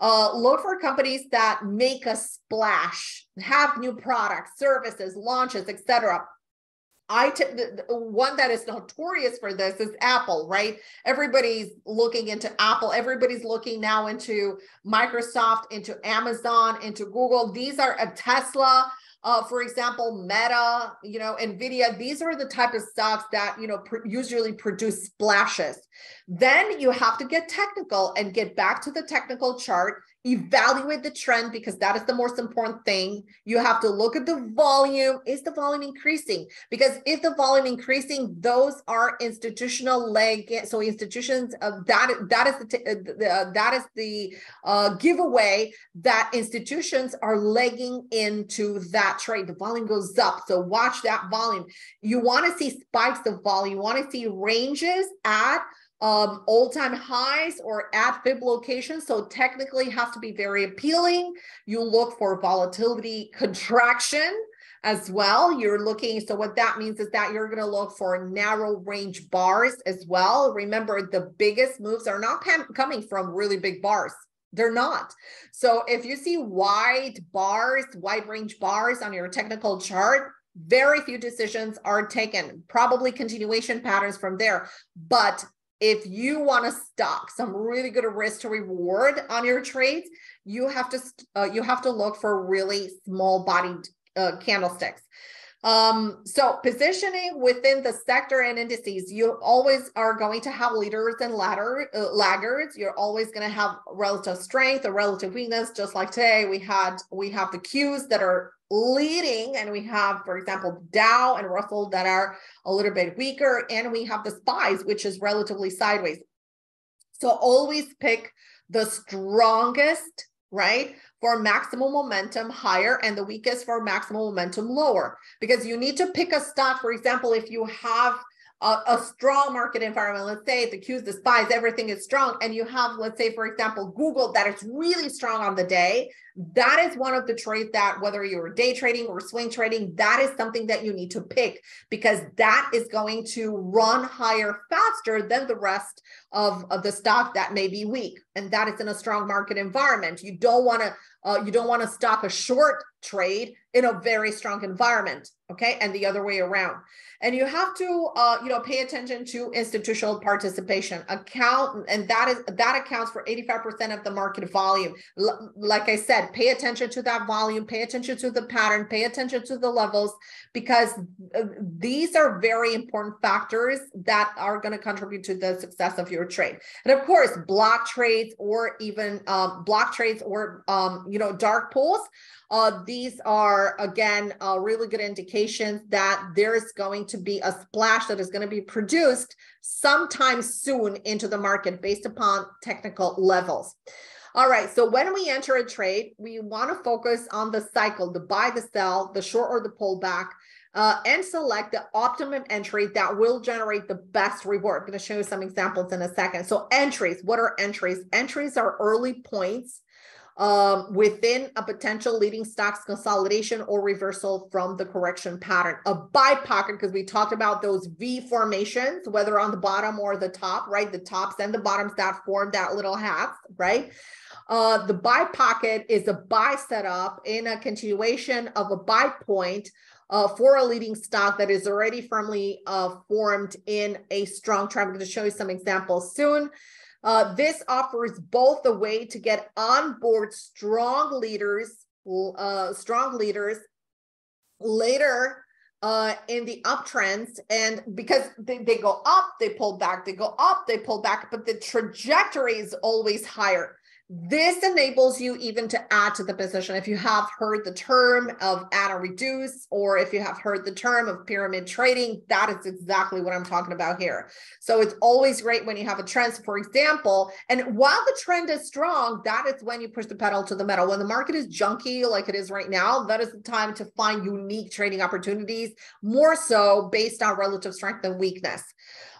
Uh, look for companies that make a splash, have new products, services, launches, etc. I t- the, the one that is notorious for this is Apple, right? Everybody's looking into Apple. Everybody's looking now into Microsoft, into Amazon, into Google. These are a Tesla uh, for example, Meta, you know, Nvidia, these are the type of stocks that, you know, pr- usually produce splashes. Then you have to get technical and get back to the technical chart, evaluate the trend because that is the most important thing. You have to look at the volume. Is the volume increasing? Because if the volume increasing, those are institutional leg. So institutions uh, that that is the, uh, the uh, that is the uh, giveaway that institutions are legging into that trade. The volume goes up. So watch that volume. You want to see spikes of volume. You want to see ranges at um, all-time highs or at fib locations. So technically has to be very appealing. You look for volatility contraction as well. You're looking, so what that means is that you're going to look for narrow range bars as well. Remember, the biggest moves are not coming from really big bars. They're not. So if you see wide bars, wide range bars on your technical chart, very few decisions are taken, probably continuation patterns from there. But if you want to stock some really good risk to reward on your trades, you have to uh, you have to look for really small bodied uh, candlesticks. Um, so positioning within the sector and indices, you always are going to have leaders and ladder uh, laggards. You're always going to have relative strength or relative weakness. Just like today, we had we have the Qs that are leading, and we have, for example, Dow and Russell that are a little bit weaker, and we have the SPYs, which is relatively sideways. So always pick the strongest right? For maximum momentum higher and the weakest for maximum momentum lower. Because you need to pick a stock, for example, if you have a, a, strong market environment, let's say the Qs, the SPYs, everything is strong, and you have, let's say, for example, Google that is really strong on the day, that is one of the trades that whether you're day trading or swing trading, that is something that you need to pick because that is going to run higher faster than the rest of, of the stock that may be weak. And that is in a strong market environment. You don't want to uh, you don't want to stop a short trade in a very strong environment okay and the other way around. And you have to uh, you know pay attention to institutional participation. Account and that is that accounts for 85% of the market volume. L- like i said pay attention to that volume pay attention to the pattern pay attention to the levels because uh, these are very important factors that are going to contribute to the success of your trade. And of course block trades or even um, block trades or um, you know dark pools uh, these are, again, uh, really good indications that there's going to be a splash that is going to be produced sometime soon into the market based upon technical levels. All right, so when we enter a trade, we want to focus on the cycle, the buy, the sell, the short or the pullback, uh, and select the optimum entry that will generate the best reward. I'm going to show you some examples in a second. So entries, what are entries? Entries are early points um, within a potential leading stocks consolidation or reversal from the correction pattern. A buy pocket, because we talked about those V formations, whether on the bottom or the top, right? The tops and the bottoms that form that little half, right? Uh, the buy pocket is a buy setup in a continuation of a buy point uh, for a leading stock that is already firmly uh, formed in a strong trend. I'm going to show you some examples soon. Uh, this offers both a way to get on board strong leaders, uh, strong leaders later uh, in the uptrends. And because they, they go up, they pull back, they go up, they pull back, but the trajectory is always higher. This enables you even to add to the position. If you have heard the term of add or reduce, or if you have heard the term of pyramid trading, that is exactly what I'm talking about here. So it's always great when you have a trend, for example, and while the trend is strong, that is when you push the pedal to the metal. When the market is junky like it is right now, that is the time to find unique trading opportunities, more so based on relative strength and weakness.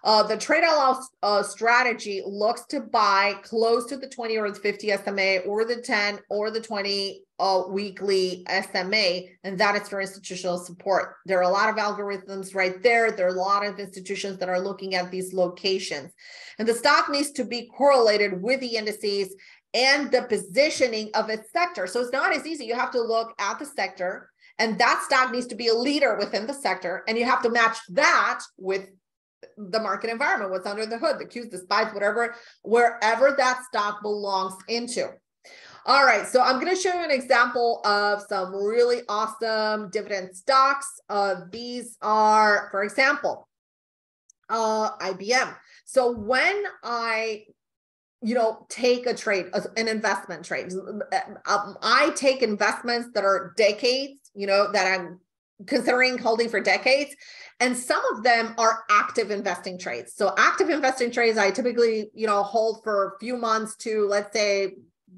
Uh, the trade allow uh, strategy looks to buy close to the 20 or the 50 SMA or the 10 or the 20 uh, weekly SMA, and that is for institutional support. There are a lot of algorithms right there. There are a lot of institutions that are looking at these locations. And the stock needs to be correlated with the indices and the positioning of its sector. So it's not as easy. You have to look at the sector, and that stock needs to be a leader within the sector, and you have to match that with the market environment, what's under the hood, the Qs, the SPYs, whatever, wherever that stock belongs into. All right, so I'm going to show you an example of some really awesome dividend stocks. Uh, these are, for example, uh, IBM. So when I you know take a trade an investment trade um, i take investments that are decades you know that i'm considering holding for decades. And some of them are active investing trades. So active investing trades, I typically, you know, hold for a few months to let's say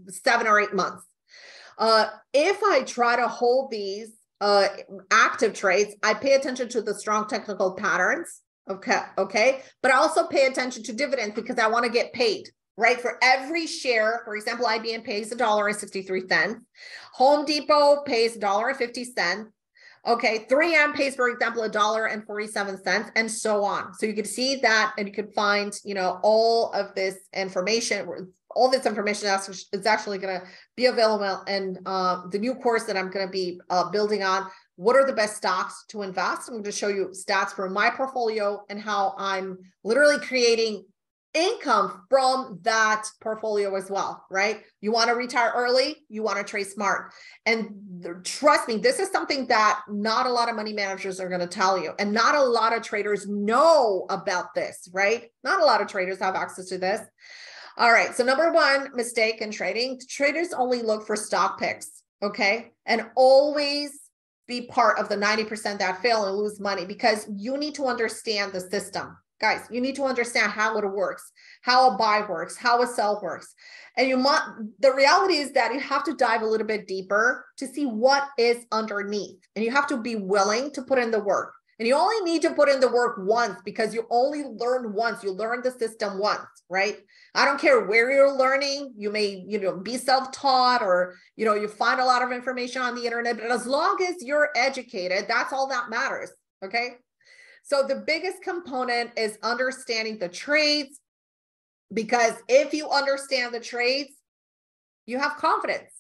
seven or eight months. Uh, if I try to hold these uh, active trades, I pay attention to the strong technical patterns. Okay. Okay. But I also pay attention to dividends because I want to get paid right? For every share, for example, IBM pays a dollar and 63 cents. Home Depot pays a dollar and 50 cents. Okay, 3M pays, for example, a dollar and 47 cents, and so on. So you could see that, and you could find, you know, all of this information. All this information is actually going to be available in uh, the new course that I'm going to be uh, building on. What are the best stocks to invest? I'm going to show you stats from my portfolio and how I'm literally creating income from that portfolio as well, right? You want to retire early, you want to trade smart. And trust me, this is something that not a lot of money managers are going to tell you. And not a lot of traders know about this, right? Not a lot of traders have access to this. All right. So, number one mistake in trading traders only look for stock picks, okay? And always be part of the 90% that fail and lose money because you need to understand the system guys you need to understand how it works how a buy works how a sell works and you might the reality is that you have to dive a little bit deeper to see what is underneath and you have to be willing to put in the work And you only need to put in the work once because you only learn once. You learn the system once, right? I don't care where you're learning. You may, you know, be self-taught or, you know, you find a lot of information on the internet, but as long as you're educated, that's all that matters. Okay. So the biggest component is understanding the trades because if you understand the trades, you have confidence,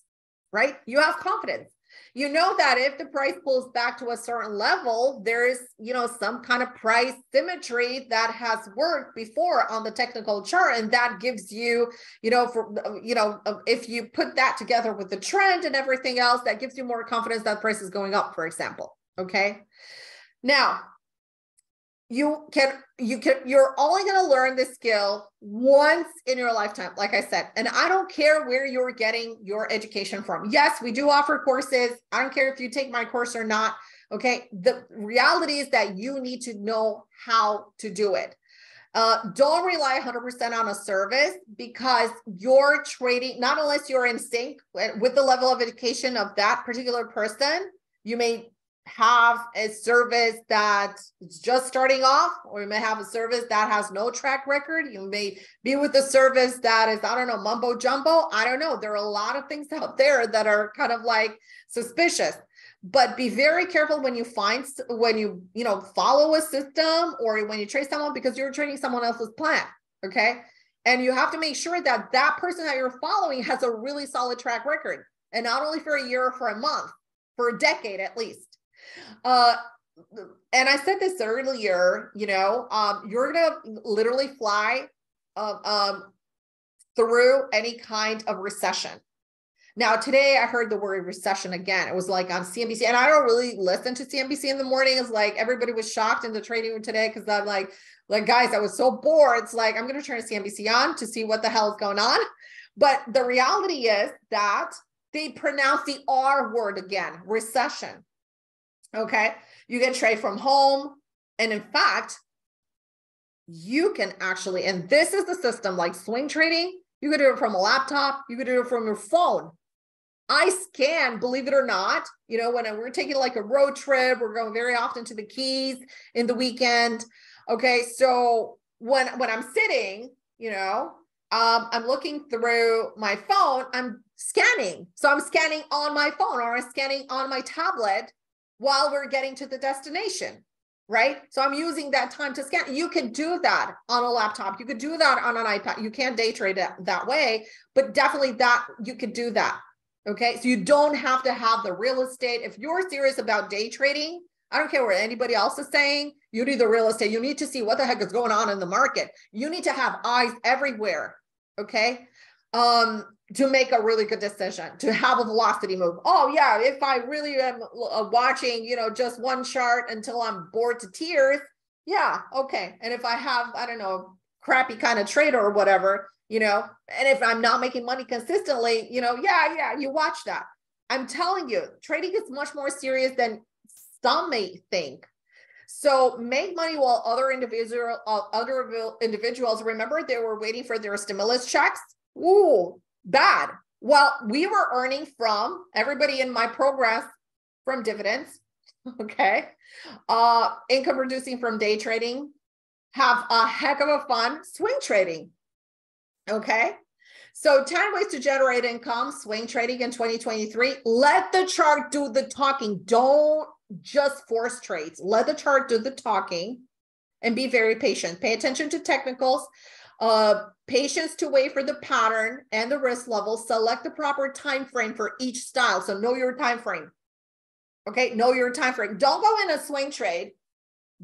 right? You have confidence you know that if the price pulls back to a certain level, there is, you know, some kind of price symmetry that has worked before on the technical chart. And that gives you, you know, for, you know, um, if you put that together with the trend and everything else, that gives you more confidence that price is going up, for example. Okay. Now, you can you can you're only going to learn this skill once in your lifetime like i said and i don't care where you're getting your education from. Yes we do offer courses. I don't care if you take my course or not okay? The reality is that you need to know how to do it. Uh, don't rely 100% on a service because you're trading not unless you're in sync with the level of education of that particular person you may have a service that is just starting off, or you may have a service that has no track record. You may be with a service that is, I don't know, mumbo jumbo. I don't know. There are a lot of things out there that are kind of like suspicious. But be very careful when you find when you you know follow a system or when you trace someone because you're trading someone else's plan. Okay. And you have to make sure that that person that you're following has a really solid track record and not only for a year or for a month, for a decade at least. Uh, and I said this earlier, you know, um, you're going to literally fly um, um, through any kind of recession. Now, today I heard the word recession again. It was like on CNBC, and I don't really listen to CNBC in the morning. It's like everybody was shocked in the trading room today because I'm like, like guys, I was so bored. It's like I'm going to turn CNBC on to see what the hell is going on. But the reality is that they pronounce the R word again, recession. Okay. You can trade from home. And in fact, you can actually, and this is the system like swing trading, you could do it from a laptop, you could do it from your phone. I scan, believe it or not, you know, when we're taking like a road trip, we're going very often to the Keys in the weekend. Okay. So when when I'm sitting, you know, um, I'm looking through my phone, I'm scanning. So I'm scanning on my phone or I'm scanning on my tablet while we're getting to the destination right? So I'm using that time to scan. You could do that on a laptop. You could do that on an iPad. You can't day trade it that way, but definitely that you could do that. Okay. So you don't have to have the real estate. If you're serious about day trading, I don't care what anybody else is saying, you need the real estate. You need to see what the heck is going on in the market. You need to have eyes everywhere. Okay. Um, to make a really good decision to have a velocity move. Oh yeah if i really am uh, watching you know just one chart until i'm bored to tears yeah okay. And if i have i don't know crappy kind of trader or whatever you know and if i'm not making money consistently you know yeah yeah you watch that. I'm telling you trading is much more serious than some may think. So make money while other individual other individuals remember they were waiting for their stimulus checks? Ooh, bad. Well, we were earning from everybody in my progress from dividends. Okay. Uh, income producing from day trading. Have a heck of a fun swing trading. Okay. So 10 ways to generate income, swing trading in 2023. Let the chart do the talking. Don't just force trades. Let the chart do the talking and be very patient. Pay attention to technicals. Uh, patience to wait for the pattern and the risk level. Select the proper time frame for each style. So know your time frame. Okay, know your time frame. Don't go in a swing trade.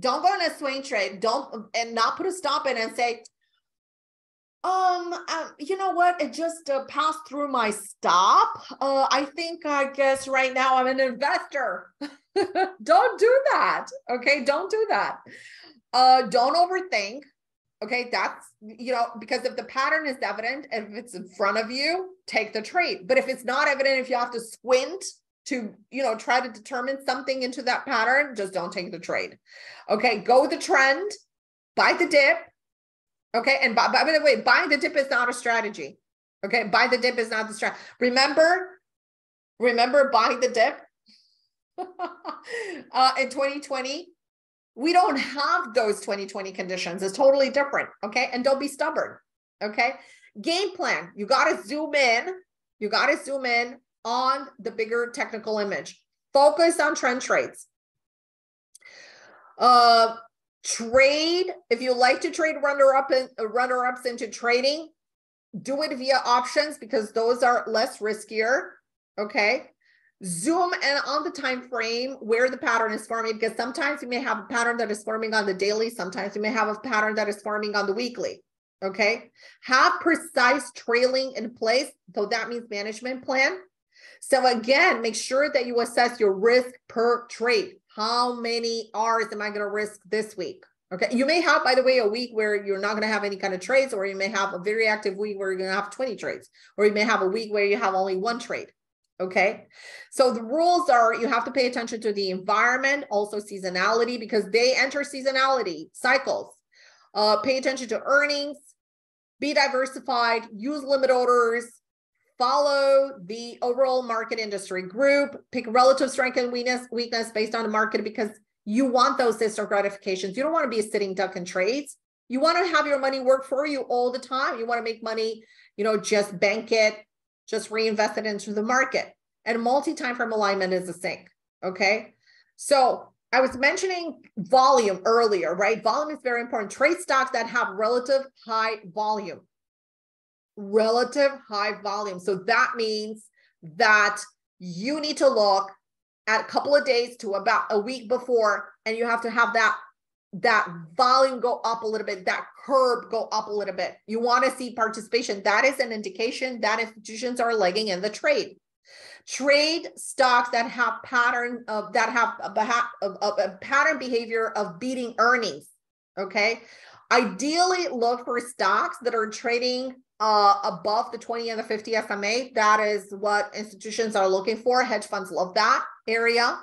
Don't go in a swing trade. Don't and not put a stop in and say, um, um you know what? It just uh, passed through my stop. Uh, I think I guess right now I'm an investor. don't do that. Okay, don't do that. Uh, don't overthink Okay, that's, you know, because if the pattern is evident, if it's in front of you, take the trade. But if it's not evident, if you have to squint to, you know, try to determine something into that pattern, just don't take the trade. Okay, go the trend, buy the dip. Okay, and by, by the way, buying the dip is not a strategy. Okay, buy the dip is not the strategy. Remember, remember buying the dip uh, in 2020 We don't have those 2020 conditions. It's totally different. Okay. And don't be stubborn. Okay. Game plan. You got to zoom in. You got to zoom in on the bigger technical image. Focus on trend trades. Uh, trade if you like to trade runner up and uh, runner ups into trading do it via options because those are less riskier okay zoom in on the time frame where the pattern is forming because sometimes you may have a pattern that is forming on the daily sometimes you may have a pattern that is forming on the weekly okay have precise trailing in place so that means management plan so again make sure that you assess your risk per trade how many R's am I going to risk this week? Okay. You may have, by the way, a week where you're not going to have any kind of trades, or you may have a very active week where you're going to have 20 trades, or you may have a week where you have only one trade. Okay. So the rules are you have to pay attention to the environment, also seasonality, because they enter seasonality cycles. Uh, pay attention to earnings, be diversified, use limit orders, follow the overall market industry group, pick relative strength and weakness, weakness based on the market because you want those instant gratifications. You don't want to be a sitting duck in trades. You want to have your money work for you all the time. You want to make money, you know, just bank it, just reinvest it into the market. And multi-time frame alignment is a same. Okay. So I was mentioning volume earlier, right? Volume is very important. Trade stocks that have relative high volume relative high volume. So that means that you need to look at a couple of days to about a week before, and you have to have that that volume go up a little bit, that curb go up a little bit. You want to see participation. That is an indication that institutions are lagging in the trade. Trade stocks that have pattern of that have a, a, a pattern behavior of beating earnings. Okay. Ideally, look for stocks that are trading uh, above the 20 and the 50 SMA. That is what institutions are looking for. Hedge funds love that area.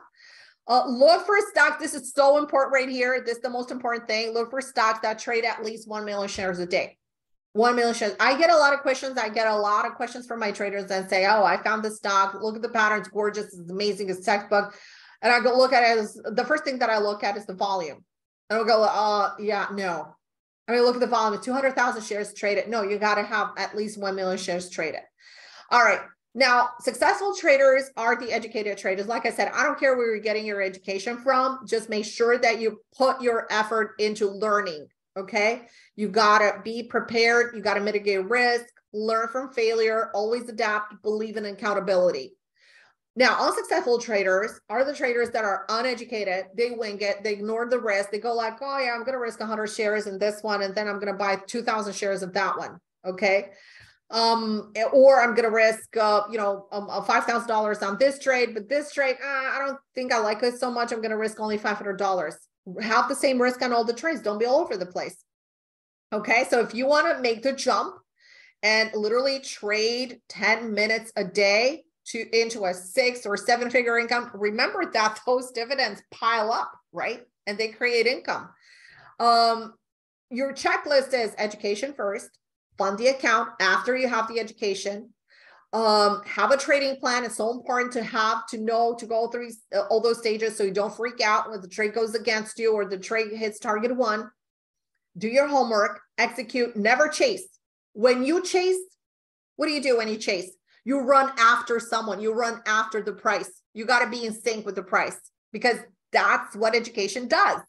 Uh, look for stocks. This is so important right here. This is the most important thing. Look for stocks that trade at least 1 million shares a day. 1 million shares. I get a lot of questions. I get a lot of questions from my traders that say, oh, I found this stock. Look at the patterns. Gorgeous. It's amazing. It's textbook. And I go look at it as the first thing that I look at is the volume. And I'll go, uh, yeah, no, I mean, look at the volume 200,000 shares traded. No, you got to have at least 1 million shares traded. All right. Now, successful traders are the educated traders. Like I said, I don't care where you're getting your education from. Just make sure that you put your effort into learning. Okay. You got to be prepared. You got to mitigate risk, learn from failure, always adapt, believe in accountability. Now, unsuccessful traders are the traders that are uneducated. They wing it. They ignore the risk. They go like, oh yeah, I'm going to risk 100 shares in this one, and then I'm going to buy 2,000 shares of that one. Okay. Um, or I'm to risk, uh, you know, um, uh, $5,000 on this trade, but this trade, uh, I don't think I like it so much. I'm to risk only $500. Have the same risk on all the trades. Don't be all over the place. Okay. So if you want to make the jump and literally trade 10 minutes a day, to into a six or seven figure income, remember that those dividends pile up, right? And they create income. Um, your checklist is education first, fund the account after you have the education. Um, have a trading plan. It's so important to have to know to go through uh, all those stages so you don't freak out when the trade goes against you or the trade hits target one. Do your homework, execute, never chase. When you chase, what do you do when you chase? you run after someone, you run after the price. You got to be in sync with the price because that's what education does.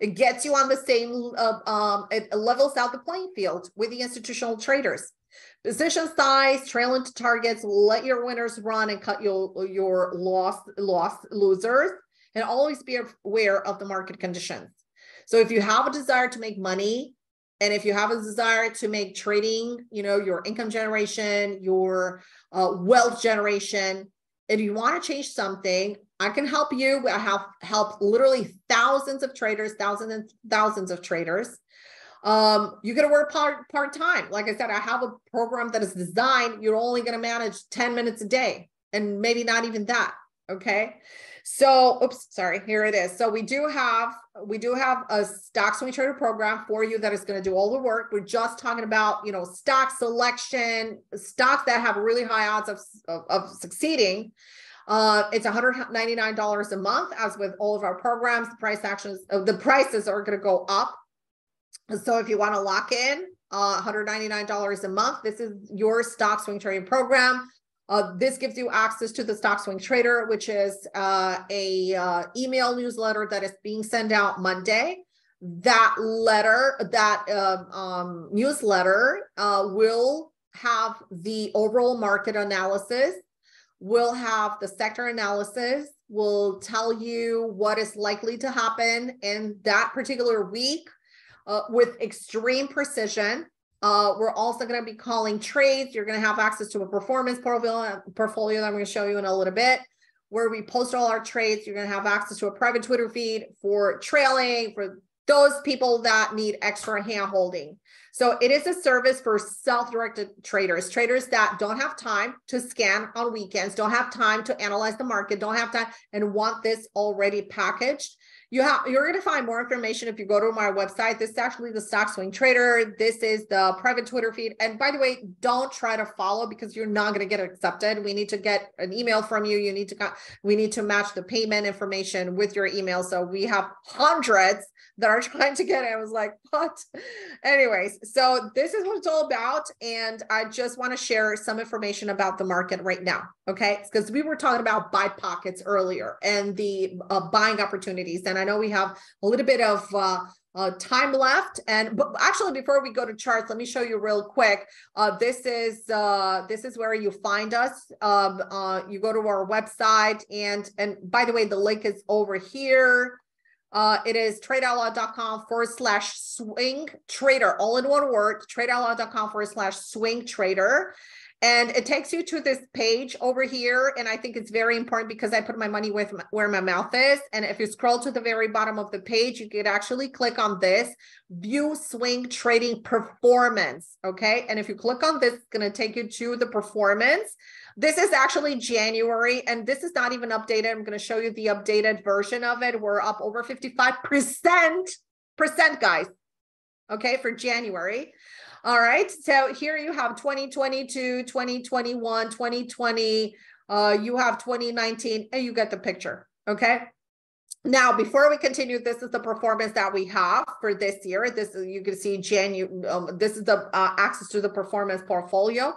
It gets you on the same uh, um, it levels out the playing field with the institutional traders. Position size, trail into targets, let your winners run and cut your your loss loss losers, and always be aware of the market conditions. So if you have a desire to make money, and if you have a desire to make trading, you know, your income generation, your uh, wealth generation, if you want to change something, I can help you. I have helped literally thousands of traders, thousands and thousands of traders. Um, you're going to work part part time. Like I said, I have a program that is designed. You're only going to manage 10 minutes a day, and maybe not even that. Okay. So, oops, sorry, here it is. So we do have we do have a stock swing trader program for you that is going to do all the work. We're just talking about, you know, stock selection, stocks that have really high odds of, of, of succeeding. Uh, it's $199 a month, as with all of our programs. The price actions, uh, the prices are going to go up. So if you want to lock in, uh, $199 a month, this is your stock swing trading program. Uh, this gives you access to the Stock Swing Trader, which is uh, a uh, email newsletter that is being sent out Monday. That letter, that um, um newsletter, uh, will have the overall market analysis. Will have the sector analysis. Will tell you what is likely to happen in that particular week uh, with extreme precision uh, we're also going to be calling trades. You're going to have access to a performance portfolio, portfolio that I'm going to show you in a little bit, where we post all our trades. You're going to have access to a private Twitter feed for trailing, for those people that need extra hand holding. So it is a service for self-directed traders, traders that don't have time to scan on weekends, don't have time to analyze the market, don't have time and want this already packaged you have you're going to find more information if you go to my website this is actually the stock swing trader this is the private twitter feed and by the way don't try to follow because you're not going to get accepted we need to get an email from you you need to we need to match the payment information with your email so we have hundreds that are trying to get it. I was like, what? Anyways, so this is what it's all about. And I just want to share some information about the market right now. Okay. Because we were talking about buy pockets earlier and the uh, buying opportunities. And I know we have a little bit of, uh, uh, time left. And but actually before we go to charts let me show you real quick. Uh, this is uh, this is where you find us. Um, uh, you go to our website and and by the way the link is over here. Uh, it is tradeoutloud.com forward slash swing trader, all in one word, tradeoutloud.com forward slash swing trader. And it takes you to this page over here. And I think it's very important because I put my money with where my mouth is. And if you scroll to the very bottom of the page, you can actually click on this view swing trading performance. Okay. And if you click on this, it's going to take you to the performance. This is actually January, and this is not even updated. I'm going to show you the updated version of it. We're up over 55%, guys. Okay, for January. All right. So here you have 2022, 2021, 2020. Uh, you have 2019, and you get the picture. Okay. Now, before we continue, this is the performance that we have for this year. This is you can see January. Um, this is the uh, access to the performance portfolio.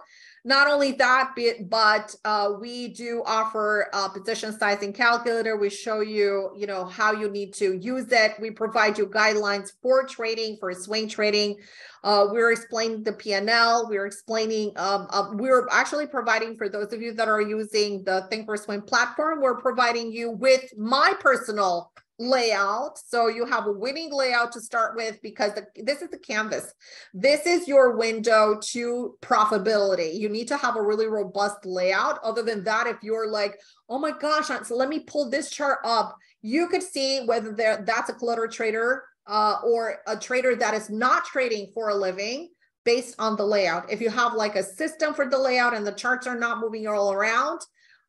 Not only that, but uh, we do offer a position sizing calculator. We show you, you know, how you need to use it. We provide you guidelines for trading, for swing trading. Uh, we're explaining the PNL. We're explaining, um, uh, we're actually providing for those of you that are using the Thinkorswim platform, we're providing you with my personal layout. So you have a winning layout to start with because the, this is the canvas. This is your window to profitability. You need to have a really robust layout. Other than that, if you're like, oh my gosh, so let me pull this chart up, you could see whether there that's a clutter trader uh, or a trader that is not trading for a living based on the layout. If you have like a system for the layout and the charts are not moving all around,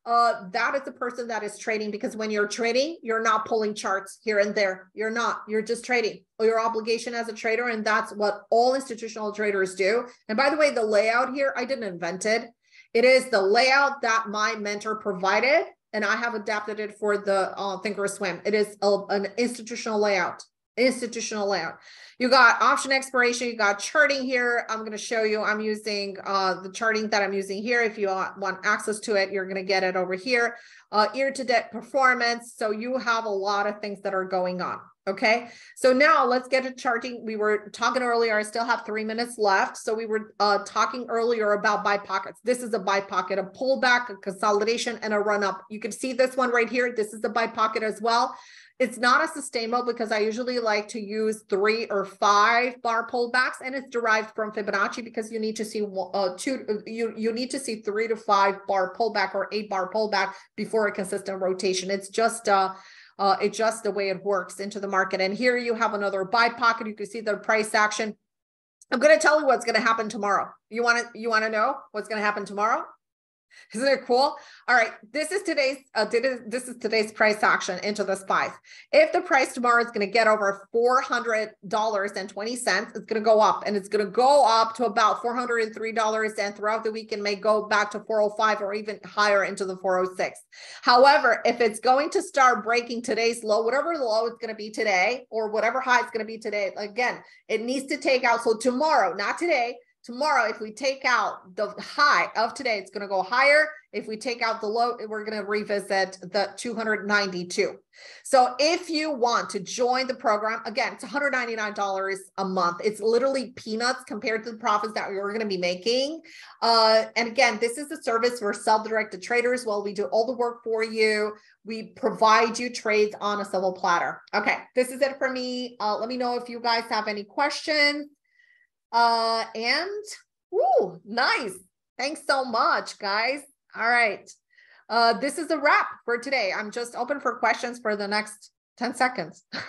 uh, that is the person that is trading because when you're trading, you're not pulling charts here and there. You're not, you're just trading or your obligation as a trader. And that's what all institutional traders do. And by the way, the layout here, I didn't invent it. It is the layout that my mentor provided. And I have adapted it for the uh, Thinkorswim. It is a, an institutional layout institutional layout. You got option expiration, you got charting here. I'm going to show you, I'm using uh, the charting that I'm using here. If you want access to it, you're going to get it over here. Uh, year to date performance. So you have a lot of things that are going on. Okay. So now let's get to charting. We were talking earlier. I still have three minutes left. So we were uh, talking earlier about buy pockets. This is a buy pocket, a pullback, a consolidation, and a run up. You can see this one right here. This is the buy pocket as well. It's not a sustainable because I usually like to use three or five bar pullbacks, and it's derived from Fibonacci because you need to see uh, two. You you need to see three to five bar pullback or eight bar pullback before a consistent rotation. It's just uh, uh, it's just the way it works into the market. And here you have another buy pocket. You can see the price action. I'm going to tell you what's going to happen tomorrow. You want to you want to know what's going to happen tomorrow? Isn't it cool? All right, this is today's uh, this is today's price action into the spice. If the price tomorrow is going to get over four hundred dollars and twenty cents, it's going to go up, and it's going to go up to about four hundred and three dollars, and throughout the week it may go back to four hundred five or even higher into the four hundred six. However, if it's going to start breaking today's low, whatever the low is going to be today, or whatever high it's going to be today, again, it needs to take out. So tomorrow, not today tomorrow, if we take out the high of today, it's going to go higher. If we take out the low, we're going to revisit the 292. So if you want to join the program, again, it's $199 a month. It's literally peanuts compared to the profits that we're going to be making. Uh, and again, this is a service for self-directed traders. Well, we do all the work for you. We provide you trades on a silver platter. Okay, this is it for me. Uh, let me know if you guys have any questions. Uh, and woo, nice. Thanks so much, guys. All right. Uh, this is a wrap for today. I'm just open for questions for the next 10 seconds.